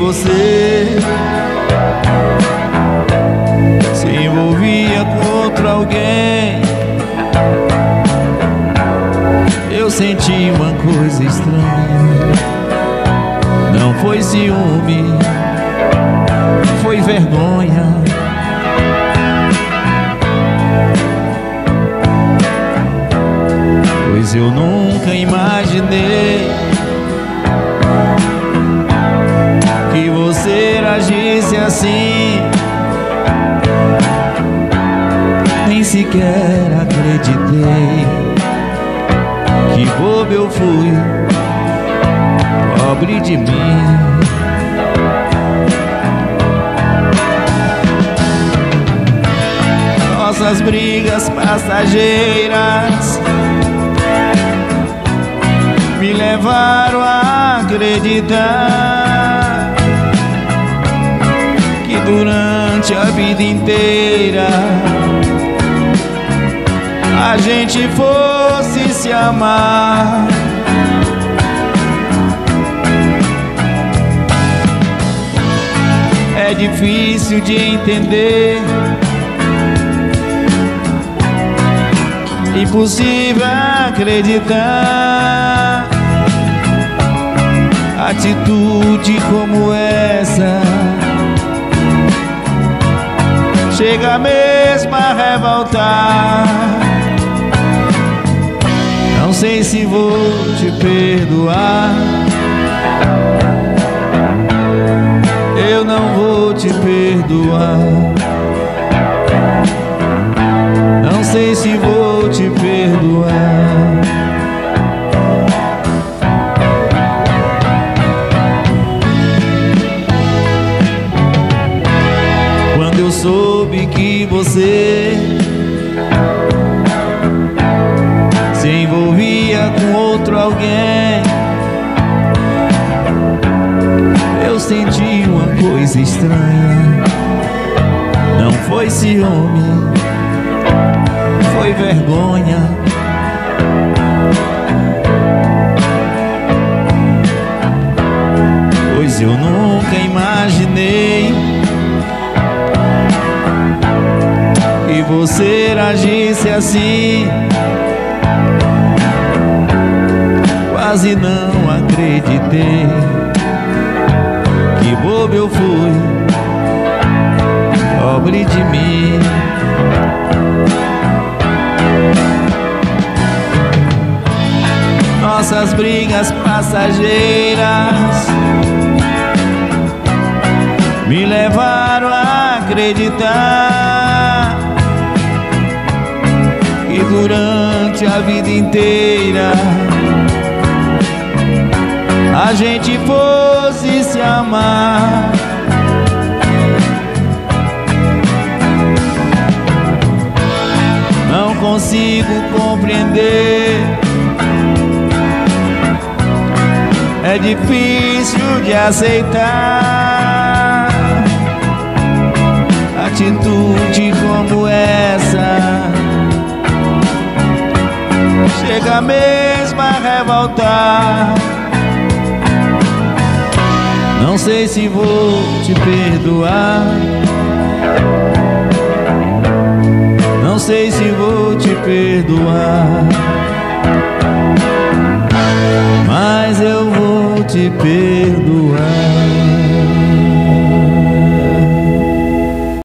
você se envolvia com outro alguém, eu senti uma coisa estranha. Não foi ciúme, foi vergonha. Pois eu nunca imaginei assim. Nem sequer acreditei que bobo eu fui, pobre de mim. Nossas brigas passageiras me levaram a acreditar durante a vida inteira a gente fosse se amar. É difícil de entender. Impossível acreditar Atitude como essa Chega mesmo a revoltar Não sei se vou te perdoar. Eu não vou te perdoar soube que você se envolvia com outro alguém, eu senti uma coisa estranha. Não foi ciúme foi vergonha. Agisse assim. Quase não acreditei que bobo eu fui, pobre de mim. nossas brigas passageiras me levaram a acreditar durante a vida inteira. A gente fosse se amar. Não consigo compreender. É difícil de aceitar. Atitude como essa chega mesmo a revoltar. Não sei se vou te perdoar. Não sei se vou te perdoar. Mas eu vou te perdoar.